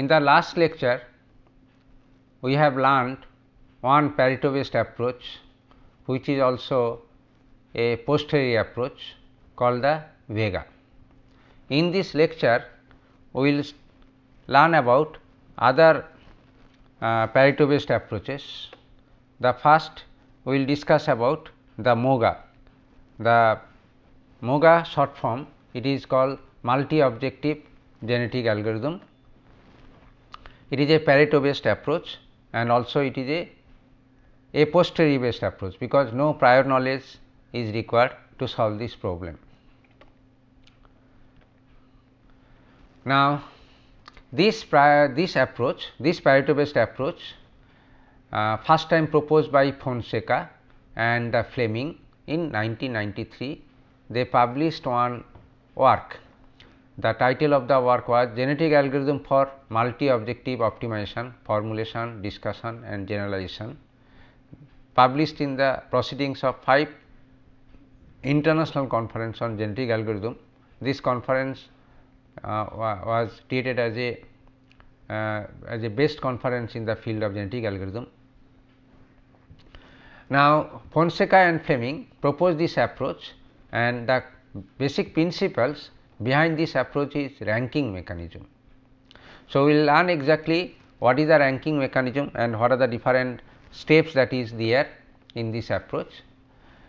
In the last lecture, we have learned one Pareto based approach, which is also a posterior approach called the Vega. In this lecture, we will learn about other uh, Pareto based approaches. The first we will discuss about the MOGA. The MOGA short form it is called multi objective genetic algorithm. It is a Pareto based approach and also it is a a posteriori based approach because no prior knowledge is required to solve this problem. Now, this prior this approach this Pareto based approach uh, first time proposed by Fonseca and uh, Fleming in 1993 they published one work the title of the work was genetic algorithm for multi objective optimization formulation discussion and generalization published in the proceedings of 5 international conference on genetic algorithm this conference uh, was treated as a uh, as a best conference in the field of genetic algorithm. Now, Fonseca and Fleming proposed this approach and the basic principles behind this approach is ranking mechanism. So, we will learn exactly what is the ranking mechanism and what are the different steps that is there in this approach.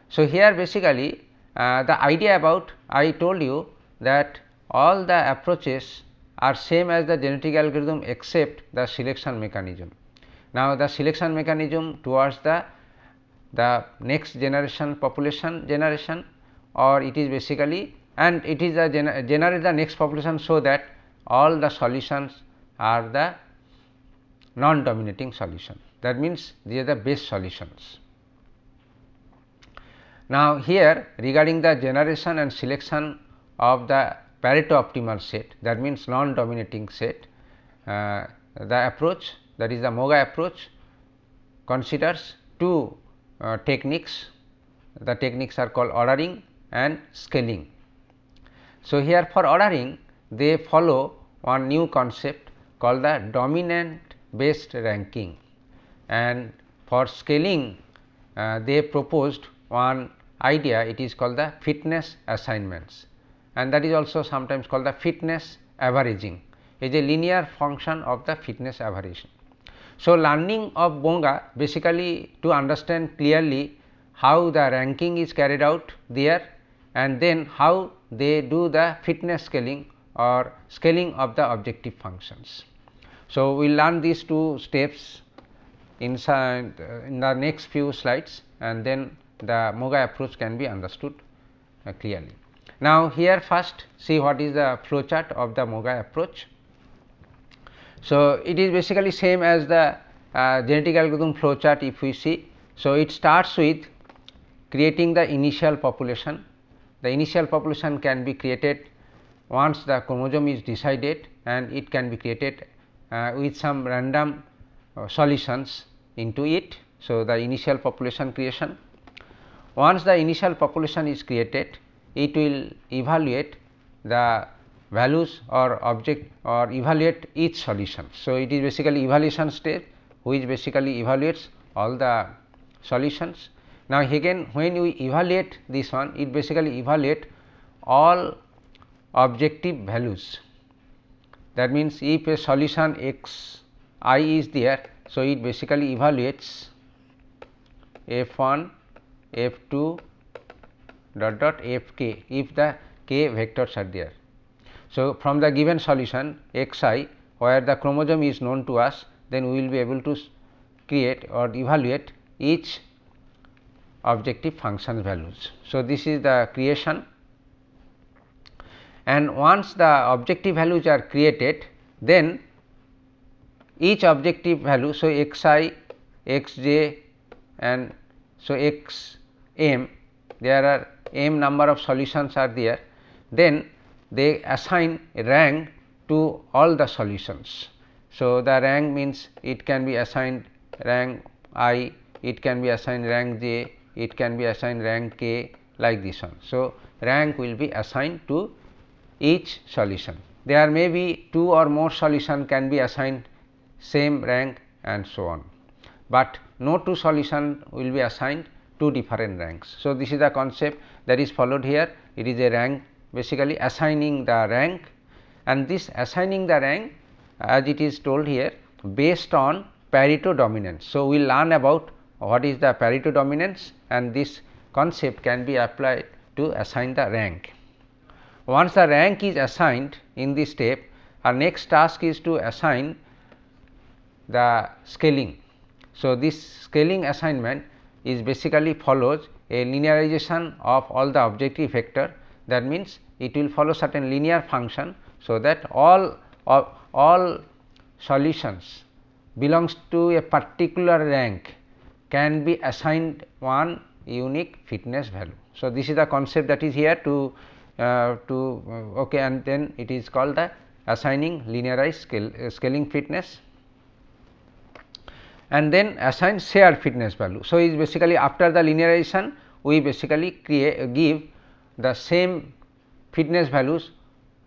So, here basically uh, the idea about I told you that all the approaches are same as the genetic algorithm except the selection mechanism. Now, the selection mechanism towards the the next generation population generation or it is basically and it is a gener the next population so that all the solutions are the non dominating solution that means these are the best solutions. Now, here regarding the generation and selection of the Pareto optimal set that means non dominating set. Uh, the approach that is the MOGA approach considers two uh, techniques. The techniques are called ordering and scaling. So, here for ordering they follow one new concept called the dominant based ranking. And for scaling uh, they proposed one idea. It is called the fitness assignments. And that is also sometimes called the fitness averaging. Is a linear function of the fitness averaging. So, learning of MOGA basically to understand clearly how the ranking is carried out there and then how they do the fitness scaling or scaling of the objective functions. So, we will learn these two steps inside uh, in the next few slides and then the MOGA approach can be understood uh, clearly. Now, here first see what is the flow chart of the MOGA approach. So, it is basically same as the uh, genetic algorithm flow chart if we see. So, it starts with creating the initial population. The initial population can be created once the chromosome is decided and it can be created uh, with some random uh, solutions into it. So, the initial population creation. Once the initial population is created, it will evaluate the values or object or evaluate each solution. So, it is basically evaluation step which basically evaluates all the solutions. Now, again when we evaluate this one it basically evaluate all objective values that means if a solution x i is there. So, it basically evaluates f 1, f 2, dot dot f k if the k vectors are there. So, from the given solution x i where the chromosome is known to us then we will be able to create or evaluate each objective function values. So, this is the creation and once the objective values are created then each objective value. So, x i, x j and so x m there are m number of solutions are there, then they assign rank to all the solutions. So, the rank means it can be assigned rank i, it can be assigned rank j, it can be assigned rank k like this one. So, rank will be assigned to each solution there may be two or more solution can be assigned same rank and so on, but no two solution will be assigned two different ranks. So, this is the concept that is followed here it is a rank basically assigning the rank and this assigning the rank as it is told here based on Pareto dominance. So, we will learn about what is the Pareto dominance and this concept can be applied to assign the rank. Once the rank is assigned in this step, our next task is to assign the scaling. So, this scaling assignment is basically follows a linearization of all the objective vector that means it will follow certain linear function. So, that all all, all solutions belongs to a particular rank can be assigned one unique fitness value. So, this is the concept that is here to uh, to uh, okay and then it is called the assigning linearized scale, uh, scaling fitness and then assign shared fitness value. So, is basically after the linearization we basically create give the same fitness values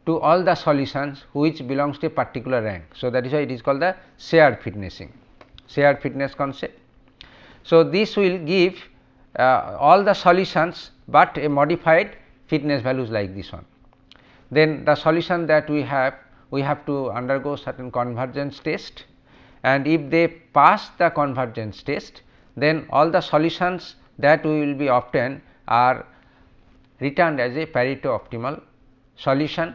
to all the solutions which belongs to a particular rank. So, that is why it is called the shared fitnessing shared fitness concept. So, this will give uh, all the solutions, but a modified fitness values like this one. Then the solution that we have we have to undergo certain convergence test and if they pass the convergence test then all the solutions that we will be obtained are returned as a Pareto optimal solution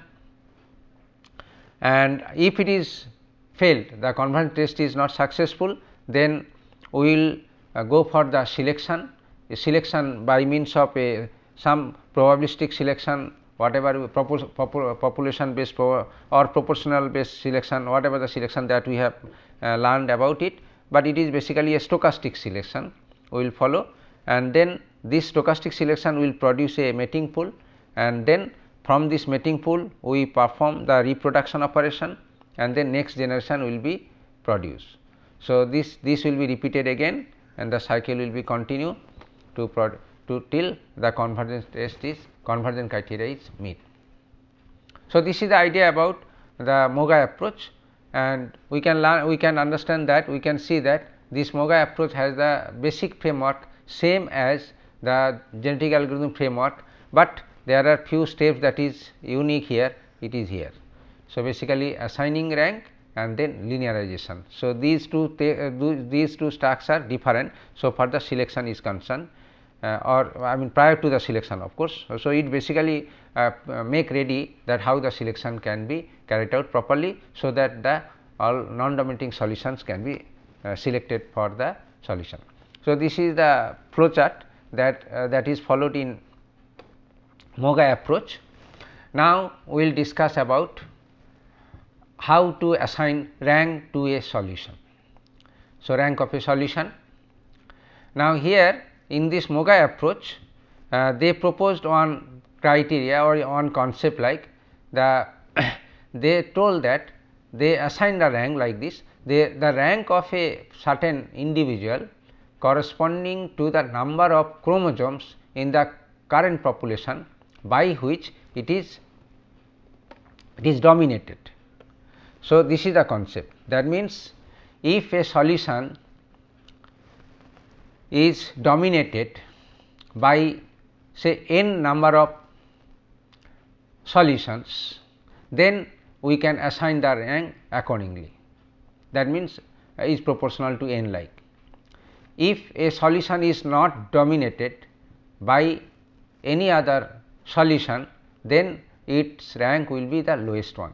and if it is failed the convergence test is not successful then we will go for the selection. Selection by means of a some probabilistic selection whatever population based or proportional based selection whatever the selection that we have uh, learned about it, but it is basically a stochastic selection we will follow. And then this stochastic selection will produce a mating pool. And then from this mating pool we perform the reproduction operation. And then next generation will be produced. So, this this will be repeated again and the cycle will be continue to to till the convergence test is convergence criteria is met. So, this is the idea about the MOGA approach and we can learn we can understand that we can see that this MOGA approach has the basic framework same as the genetic algorithm framework, but there are few steps that is unique here it is here. So, basically assigning rank and then linearization. So, these two uh, these two stacks are different. So, for the selection is concerned uh, or I mean prior to the selection of course. So, it basically uh, make ready that how the selection can be carried out properly. So, that the all non dominating solutions can be uh, selected for the solution. So, this is the flow chart that uh, that is followed in MOGA approach. Now, we will discuss about how to assign rank to a solution. So, rank of a solution. Now, here in this MOGA approach uh, they proposed one criteria or one concept like the they told that they assigned a rank like this they, the rank of a certain individual corresponding to the number of chromosomes in the current population by which it is it is dominated. So, this is the concept that means if a solution is dominated by say n number of solutions, then we can assign the rank accordingly. That means uh, is proportional to n like. If a solution is not dominated by any other solution, then its rank will be the lowest one.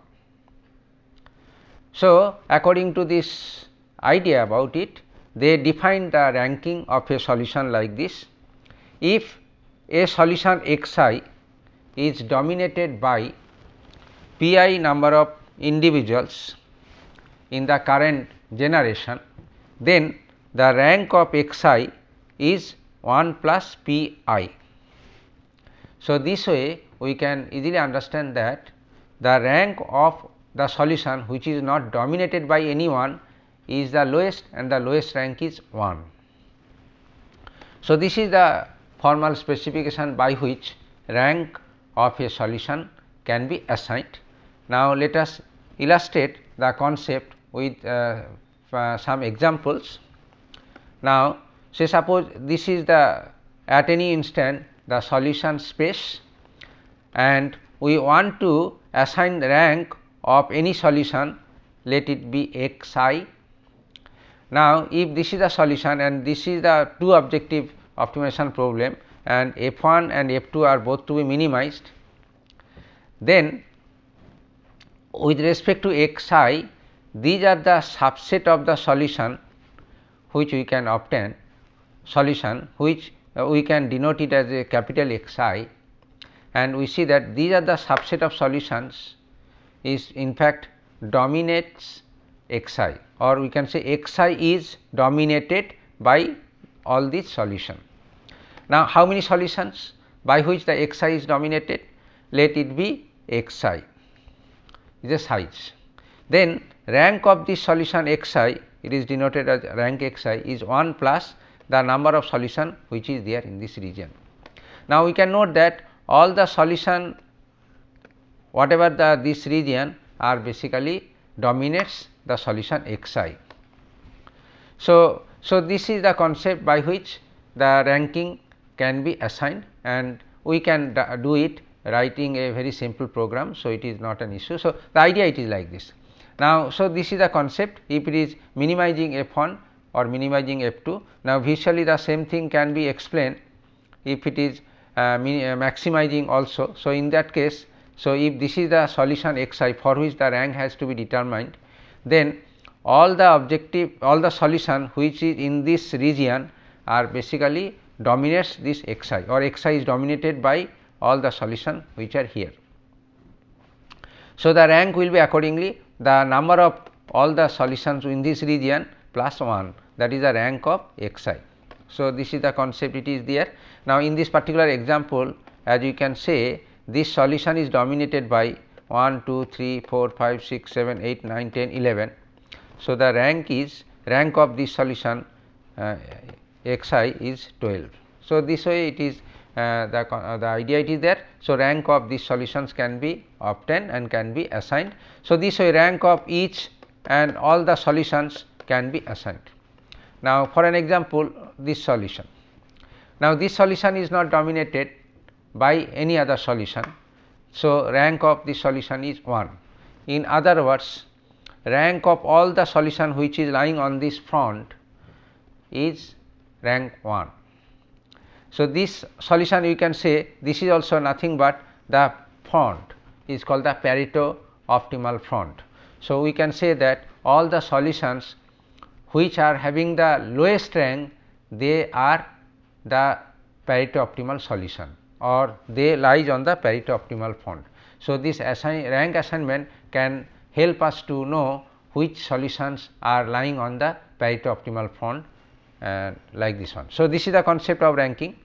So, according to this idea about it, they define the ranking of a solution like this. If a solution x i is dominated by p i number of individuals in the current generation, then the rank of x i is 1 plus p i. So, this way we can easily understand that the rank of the solution which is not dominated by anyone is the lowest and the lowest rank is 1. So, this is the formal specification by which rank of a solution can be assigned Now, let us illustrate the concept with uh, uh, some examples. Now, say suppose this is the at any instant the solution space and we want to assign rank of any solution let it be x i. Now, if this is the solution and this is the two objective optimization problem and f 1 and f 2 are both to be minimized, then with respect to x i these are the subset of the solution which we can obtain solution which uh, we can denote it as a capital X i and we see that these are the subset of solutions is in fact dominates x i or we can say x i is dominated by all these solution. Now, how many solutions by which the x i is dominated? Let it be x i is a size. Then rank of this solution x i it is denoted as rank x i is 1 plus the number of solution which is there in this region. Now, we can note that all the solution whatever the this region are basically dominates the solution x i. So, so this is the concept by which the ranking can be assigned and we can do it writing a very simple program. So, it is not an issue. So, the idea it is like this. Now, so this is the concept if it is minimizing f 1 or minimizing f 2. Now, visually the same thing can be explained if it is uh, uh, maximizing also. So, in that case, so if this is the solution x i for which the rank has to be determined, then all the objective all the solution which is in this region are basically dominates this x i or x i is dominated by all the solution which are here. So, the rank will be accordingly the number of all the solutions in this region plus 1 that is the rank of x i. So, this is the concept it is there. Now, in this particular example as you can say this solution is dominated by 1, 2, 3, 4, 5, 6, 7, 8, 9, 10, 11. So, the rank is rank of this solution uh, x i is 12. So, this way it is uh, the, uh, the idea it is there. So, rank of these solutions can be obtained and can be assigned. So, this way rank of each and all the solutions can be assigned. Now, for an example this solution. Now, this solution is not dominated by any other solution. So, rank of this solution is 1. In other words, rank of all the solution which is lying on this front is rank 1. So, this solution you can say this is also nothing but the front is called the Pareto optimal front. So, we can say that all the solutions which are having the lowest rank they are the Pareto optimal solution or they lies on the Pareto optimal front. So, this assign, rank assignment can help us to know which solutions are lying on the Pareto optimal front uh, like this one. So, this is the concept of ranking.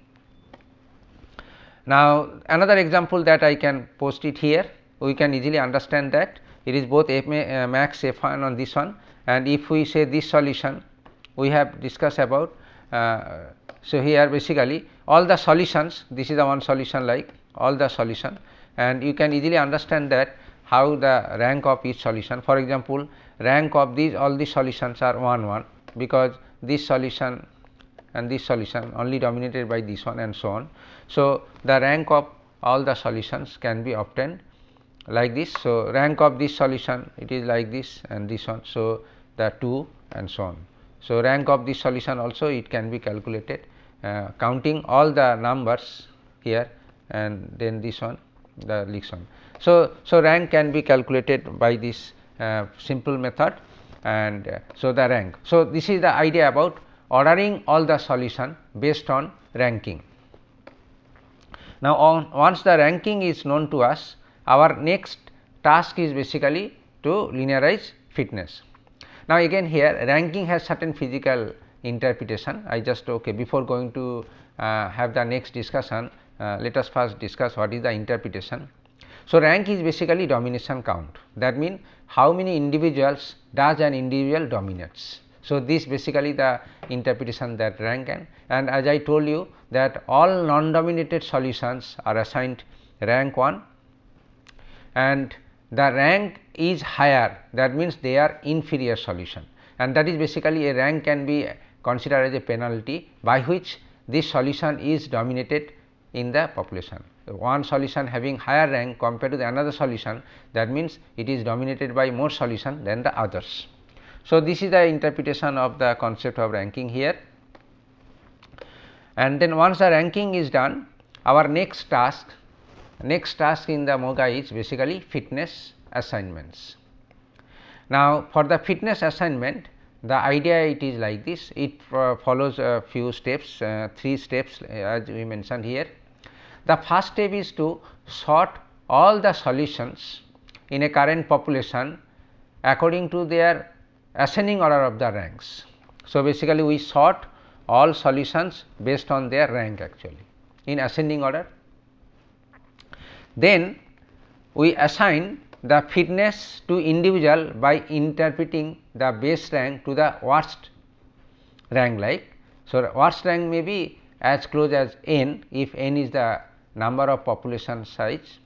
Now, another example that I can post it here, we can easily understand that it is both F uh, max F 1 on this one and if we say this solution we have discussed about uh, so, here basically all the solutions this is the one solution like all the solution and you can easily understand that how the rank of each solution for example, rank of these all these solutions are 1 1 because this solution and this solution only dominated by this one and so on. So, the rank of all the solutions can be obtained like this. So, rank of this solution it is like this and this one. So, the 2 and so on. So, rank of this solution also it can be calculated counting all the numbers here and then this one the next one. So, so rank can be calculated by this uh, simple method and uh, so the rank. So, this is the idea about ordering all the solution based on ranking. Now, on, once the ranking is known to us our next task is basically to linearize fitness. Now, again here ranking has certain physical interpretation. I just okay before going to uh, have the next discussion, uh, let us first discuss what is the interpretation. So, rank is basically domination count that means how many individuals does an individual dominates. So, this basically the interpretation that rank can and as I told you that all non dominated solutions are assigned rank 1 and the rank is higher that means they are inferior solution and that is basically a rank can be considered as a penalty by which this solution is dominated in the population. One solution having higher rank compared to the another solution that means it is dominated by more solution than the others. So, this is the interpretation of the concept of ranking here and then once the ranking is done our next task next task in the MOGA is basically fitness assignments. Now, for the fitness assignment the idea it is like this it uh, follows a few steps uh, three steps uh, as we mentioned here. The first step is to sort all the solutions in a current population according to their ascending order of the ranks. So, basically we sort all solutions based on their rank actually in ascending order. Then we assign the fitness to individual by interpreting the base rank to the worst rank like. So, worst rank may be as close as n if n is the number of population size.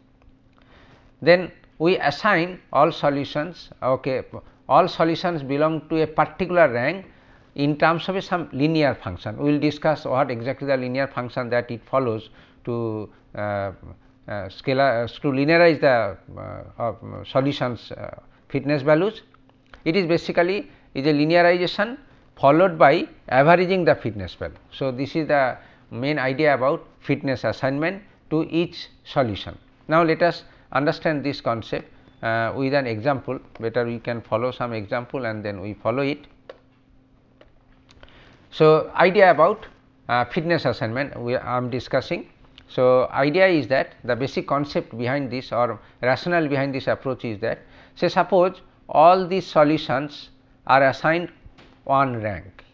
Then we assign all solutions okay all solutions belong to a particular rank in terms of a some linear function. We will discuss what exactly the linear function that it follows to uh, scalar uh, to linearize the uh, solutions uh, fitness values. It is basically is a linearization followed by averaging the fitness value. So, this is the main idea about fitness assignment to each solution. Now, let us understand this concept uh, with an example better we can follow some example and then we follow it. So, idea about uh, fitness assignment we I am discussing. So, idea is that the basic concept behind this or rationale behind this approach is that say suppose all these solutions are assigned one rank.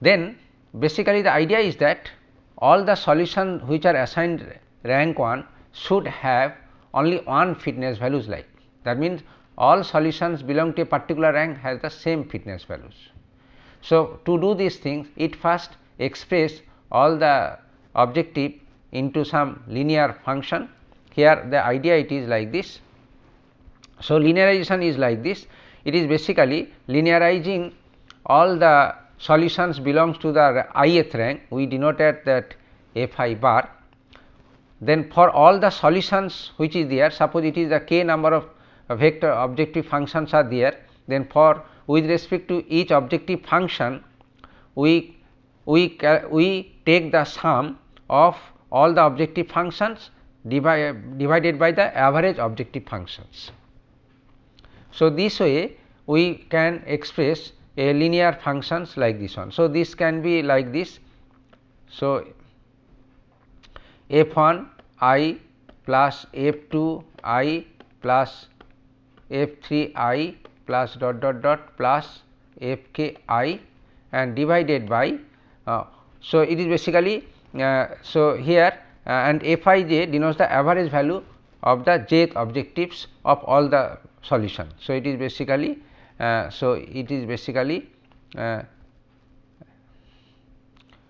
Then basically the idea is that all the solutions which are assigned rank 1 should have only one fitness values like. That means, all solutions belong to a particular rank has the same fitness values. So, to do these things it first express all the objective into some linear function. Here the idea it is like this. So, linearization is like this it is basically linearizing all the solutions belongs to the ith rank we denoted that f i bar then for all the solutions which is there suppose it is the k number of vector objective functions are there then for with respect to each objective function we we we take the sum of all the objective functions divide, divided by the average objective functions. So, this way we can express a linear functions like this one. So, this can be like this. So, f 1 i plus f 2 i plus f 3 i plus dot dot dot plus f k i and divided by. Uh, so, it is basically so here uh, and f i j denotes the average value of the jth objectives of all the solution. So, it is basically uh, so it is basically uh,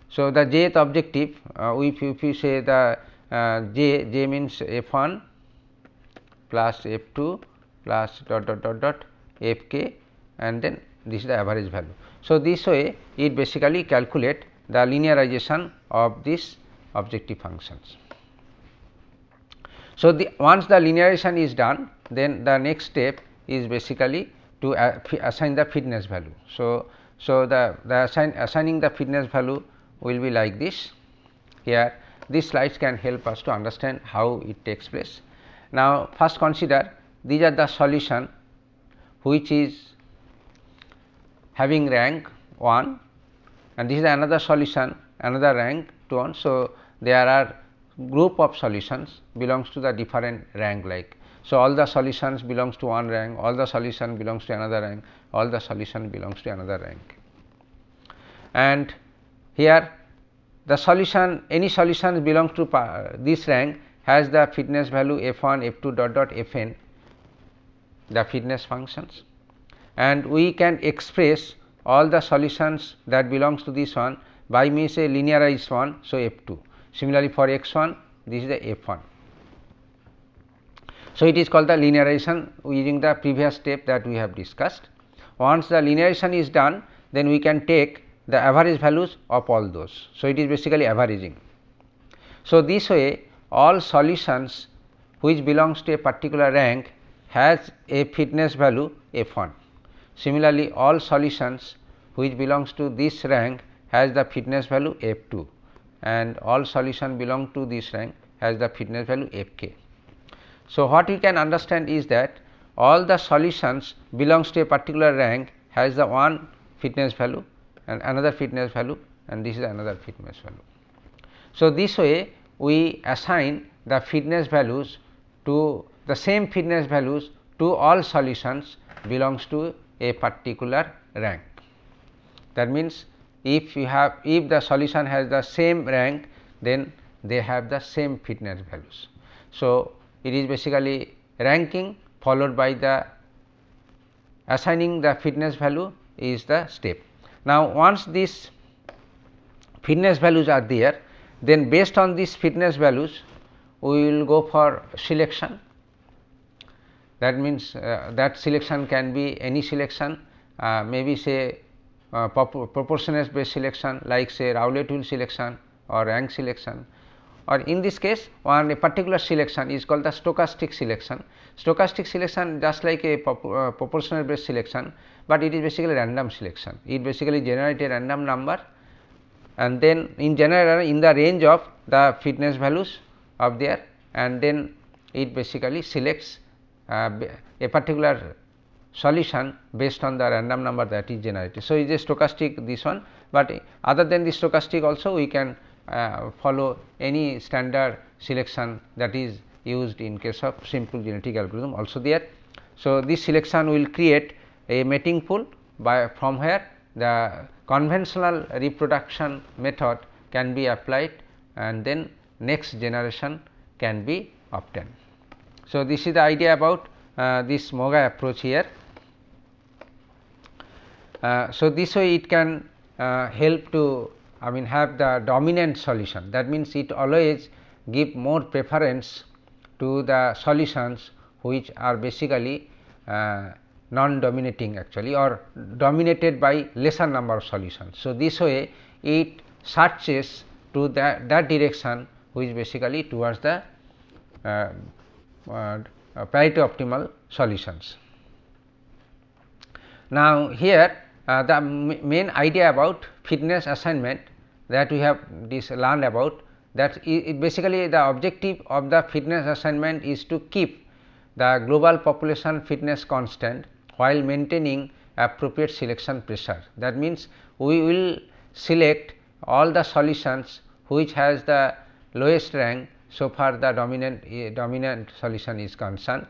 so the jth objective uh, if, if you say the uh, j j means f 1 plus f 2 plus dot dot dot dot f k and then this is the average value. So, this way it basically calculate the linearization of these objective functions. So, the once the linearization is done then the next step is basically to uh, assign the fitness value. So, so the, the assign, assigning the fitness value will be like this here these slides can help us to understand how it takes place. Now, first consider these are the solution which is having rank 1 and this is another solution another rank 2 on. So, there are group of solutions belongs to the different rank like. So, all the solutions belongs to one rank, all the solution belongs to another rank, all the solution belongs to another rank. And here the solution any solution belongs to this rank has the fitness value f 1 f 2 dot dot f n the fitness functions and we can express all the solutions that belongs to this one by means a linearized one. So, f 2 similarly for x 1 this is the f 1. So, it is called the linearization using the previous step that we have discussed. Once the linearization is done, then we can take the average values of all those. So, it is basically averaging. So, this way all solutions which belongs to a particular rank has a fitness value f 1. Similarly, all solutions which belongs to this rank has the fitness value f 2 and all solution belong to this rank has the fitness value f k. So, what we can understand is that all the solutions belongs to a particular rank has the one fitness value and another fitness value and this is another fitness value. So, this way we assign the fitness values to the same fitness values to all solutions belongs to a particular rank. That means, if you have if the solution has the same rank then they have the same fitness values. So, it is basically ranking followed by the assigning the fitness value is the step. Now, once these fitness values are there, then based on these fitness values, we will go for selection. That means, uh, that selection can be any selection, uh, maybe say uh, proportionate based selection like say roulette selection or rank selection or in this case one a particular selection is called the stochastic selection. Stochastic selection just like a uh, proportional based selection, but it is basically random selection. It basically generates a random number and then in general in the range of the fitness values of there and then it basically selects uh, a particular solution based on the random number that is generated. So, it is a stochastic this one, but other than the stochastic also we can uh, follow any standard selection that is used in case of simple genetic algorithm also there. So, this selection will create a mating pool by from where the conventional reproduction method can be applied and then next generation can be obtained. So, this is the idea about uh, this MOGA approach here. Uh, so, this way it can uh, help to I mean have the dominant solution that means it always give more preference to the solutions which are basically uh, non dominating actually or dominated by lesser number of solutions. So, this way it searches to that, that direction which basically towards the uh, uh, optimal solutions. Now, here uh, the main idea about fitness assignment that we have this learned about that basically the objective of the fitness assignment is to keep the global population fitness constant while maintaining appropriate selection pressure. That means, we will select all the solutions which has the lowest rank so far the dominant uh, dominant solution is concerned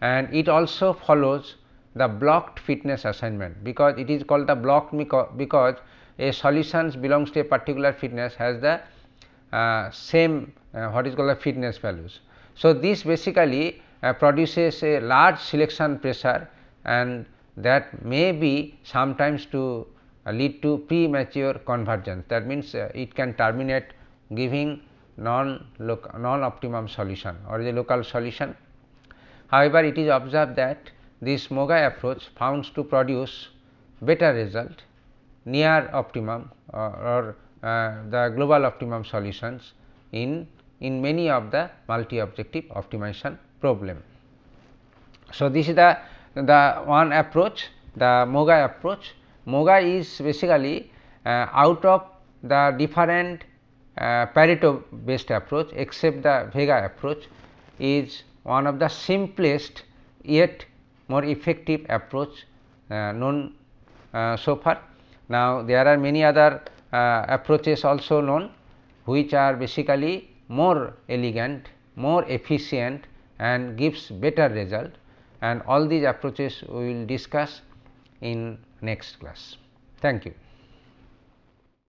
and it also follows the blocked fitness assignment because it is called the blocked because a solutions belongs to a particular fitness has the uh, same uh, what is called the fitness values. So, this basically uh, produces a large selection pressure and that may be sometimes to uh, lead to premature convergence that means uh, it can terminate giving non non optimum solution or the local solution. However, it is observed that this MOGA approach found to produce better result near optimum or uh, the global optimum solutions in, in many of the multi objective optimization problem. So, this is the, the one approach the MOGA approach. MOGA is basically uh, out of the different uh, Pareto based approach except the Vega approach is one of the simplest yet more effective approach uh, known uh, so far. Now, there are many other uh, approaches also known which are basically more elegant, more efficient and gives better result and all these approaches we will discuss in next class. Thank you.